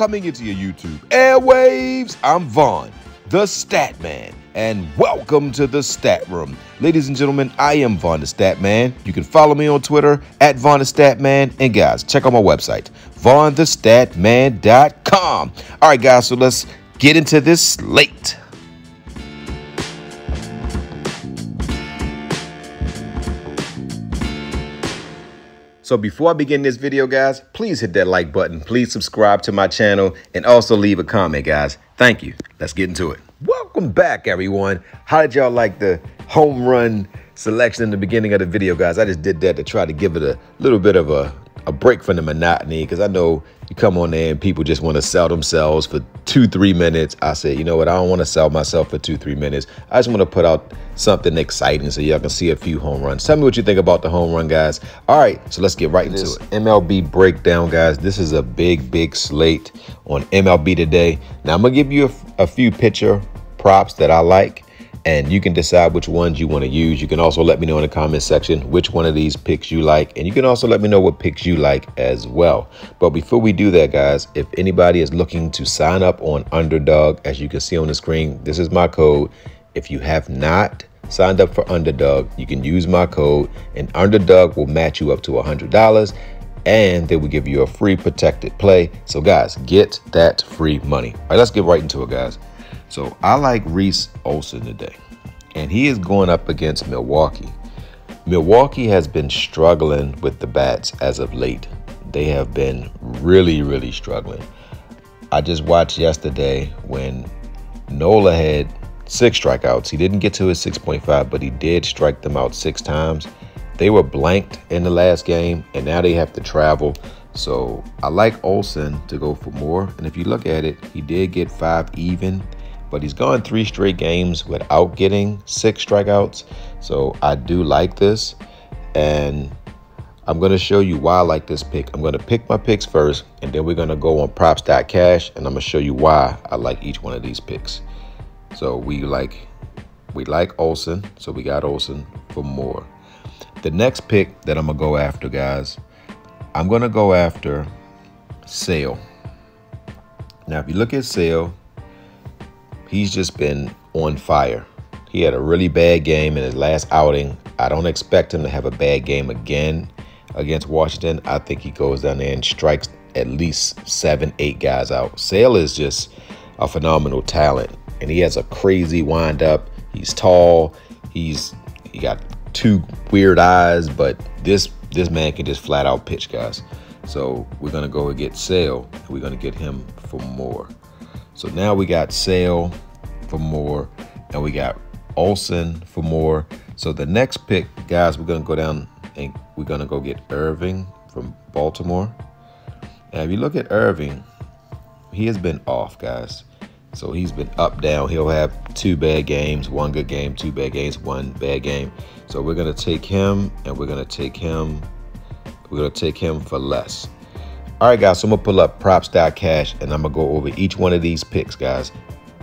coming into your YouTube airwaves. I'm Vonn, the Stat Man, and welcome to the Stat Room. Ladies and gentlemen, I am Vonn the Stat Man. You can follow me on Twitter at Vonn the Stat Man. And guys, check out my website, VonnTheStatMan.com. All right, guys, so let's get into this slate. So before I begin this video, guys, please hit that like button. Please subscribe to my channel and also leave a comment, guys. Thank you. Let's get into it. Welcome back, everyone. How did y'all like the home run selection in the beginning of the video, guys? I just did that to try to give it a little bit of a a break from the monotony because I know you come on there and people just want to sell themselves for two, three minutes. I said, you know what? I don't want to sell myself for two, three minutes. I just want to put out something exciting so y'all can see a few home runs. Tell me what you think about the home run, guys. All right, so let's get right into it. MLB breakdown, guys. This is a big, big slate on MLB today. Now, I'm going to give you a, a few pitcher props that I like and you can decide which ones you want to use. You can also let me know in the comment section which one of these picks you like, and you can also let me know what picks you like as well. But before we do that, guys, if anybody is looking to sign up on Underdog, as you can see on the screen, this is my code. If you have not signed up for Underdog, you can use my code, and Underdog will match you up to $100 and they will give you a free protected play. So, guys, get that free money. All right, let's get right into it, guys. So I like Reese Olson today, and he is going up against Milwaukee. Milwaukee has been struggling with the bats as of late. They have been really, really struggling. I just watched yesterday when Nola had six strikeouts. He didn't get to his 6.5, but he did strike them out six times. They were blanked in the last game, and now they have to travel. So I like Olson to go for more. And if you look at it, he did get five even but he's gone three straight games without getting six strikeouts. So I do like this. And I'm going to show you why I like this pick. I'm going to pick my picks first, and then we're going to go on props.cash, and I'm going to show you why I like each one of these picks. So we like we like Olson, so we got Olson for more. The next pick that I'm going to go after, guys, I'm going to go after Sale. Now, if you look at Sale, he's just been on fire. He had a really bad game in his last outing. I don't expect him to have a bad game again against Washington. I think he goes down there and strikes at least seven, eight guys out. Sale is just a phenomenal talent, and he has a crazy windup. He's tall. He's he got two weird eyes, but this this man can just flat out pitch, guys. So we're gonna go and get Sale. And we're gonna get him for more. So now we got Sale for more, and we got Olson for more. So the next pick, guys, we're gonna go down and we're gonna go get Irving from Baltimore. And if you look at Irving, he has been off, guys. So he's been up, down. He'll have two bad games, one good game, two bad games, one bad game. So we're gonna take him and we're gonna take him, we're gonna take him for less. All right, guys, so I'm gonna pull up props.cash and I'm gonna go over each one of these picks, guys,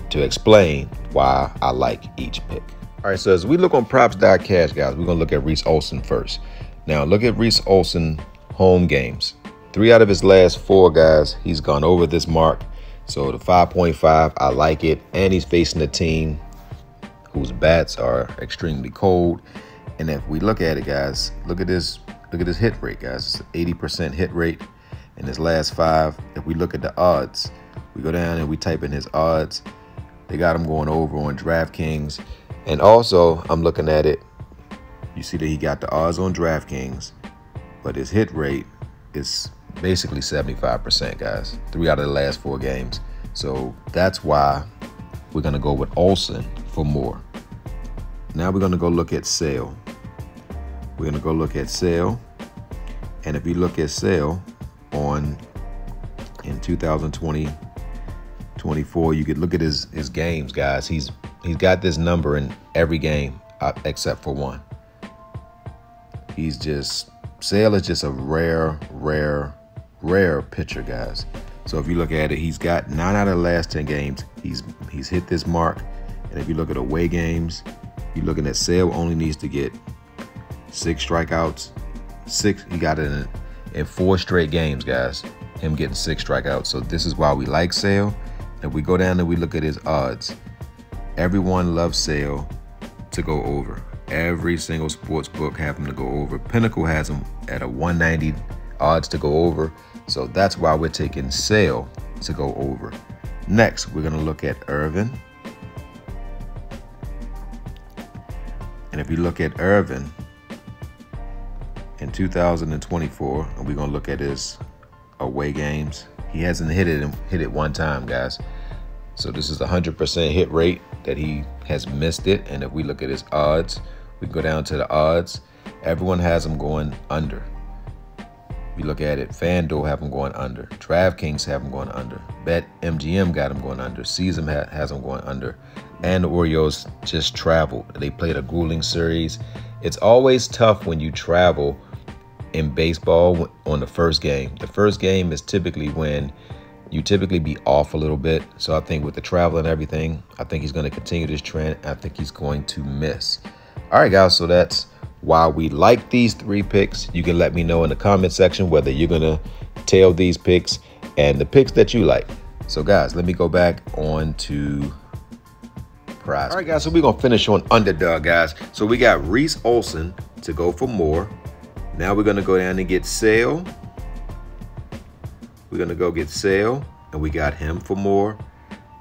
to explain why I like each pick. All right, so as we look on props.cash, guys, we're gonna look at Reese Olson first. Now, look at Reese Olson home games. Three out of his last four, guys, he's gone over this mark. So the 5.5, I like it. And he's facing a team whose bats are extremely cold. And if we look at it, guys, look at this, look at this hit rate, guys. It's 80% hit rate in his last five. If we look at the odds, we go down and we type in his odds. They got him going over on DraftKings. And also, I'm looking at it. You see that he got the odds on DraftKings, but his hit rate is basically 75%, guys. Three out of the last four games. So that's why we're going to go with Olson for more. Now we're going to go look at Sale. We're going to go look at Sale. And if you look at Sale, on in 2020 24 you could look at his his games guys. He's he's got this number in every game uh, except for one. He's just Sale is just a rare rare rare pitcher guys. So if you look at it he's got nine out of the last 10 games he's he's hit this mark. And if you look at away games you're looking at Sale only needs to get six strikeouts six he got it in in four straight games, guys. him getting six strikeouts. So this is why we like Sale. If we go down and we look at his odds, everyone loves Sale to go over. Every single sports book have him to go over. Pinnacle has him at a 190 odds to go over. So that's why we're taking Sale to go over. Next, we're going to look at Irvin. And if you look at Irvin in 2024, and we're to look at his away games, he hasn't hit it hit it one time, guys. So this is a 100% hit rate that he has missed it. And if we look at his odds, we go down to the odds. Everyone has him going under. You look at it, FanDuel have him going under. DraftKings have him going under. Bet MGM got him going under. Caesars has him going under. And the Orioles just traveled. They played a grueling series. It's always tough when you travel in baseball on the first game. The first game is typically when you typically be off a little bit. So I think with the travel and everything, I think he's going to continue this trend. I think he's going to miss. All right, guys. So that's why we like these three picks. You can let me know in the comment section whether you're going to tail these picks and the picks that you like. So, guys, let me go back on to prize. All right, guys. So we're going to finish on underdog, guys. So we got Reese Olson to go for more. Now we're to go down and get Sale. We're to go get Sale, and we got him for more.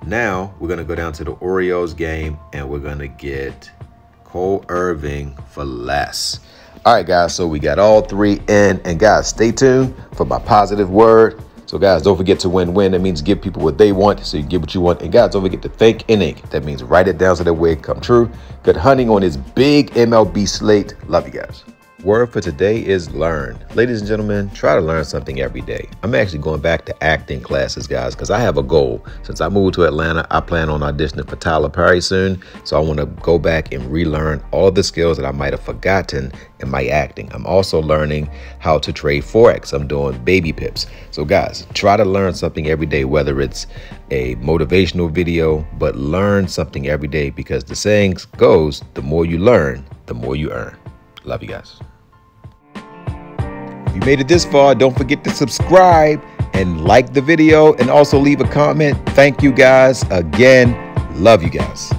Now we're to go down to the Orioles game, and we're to get Cole Irving for less. All right, guys, so we got all three in. And guys, stay tuned for my positive word. So guys, don't forget to win-win. That means give people what they want so you get what you want. And guys, don't forget to think in ink. That means write it down so that way it come true. Good hunting on this big MLB slate. Love you guys. Word for today is learn. Ladies and gentlemen, try to learn something every day. I'm actually going back to acting classes, guys, because I have a goal. Since I moved to Atlanta, I plan on auditioning for Tyler Perry soon. So I want to go back and relearn all the skills that I might have forgotten in my acting. I'm also learning how to trade Forex. I'm doing baby pips. So, guys, try to learn something every day, whether it's a motivational video, but learn something every day because the saying goes the more you learn, the more you earn. Love you guys. If you made it this far, don't forget to subscribe and like the video and also leave a comment. Thank you guys again. Love you guys.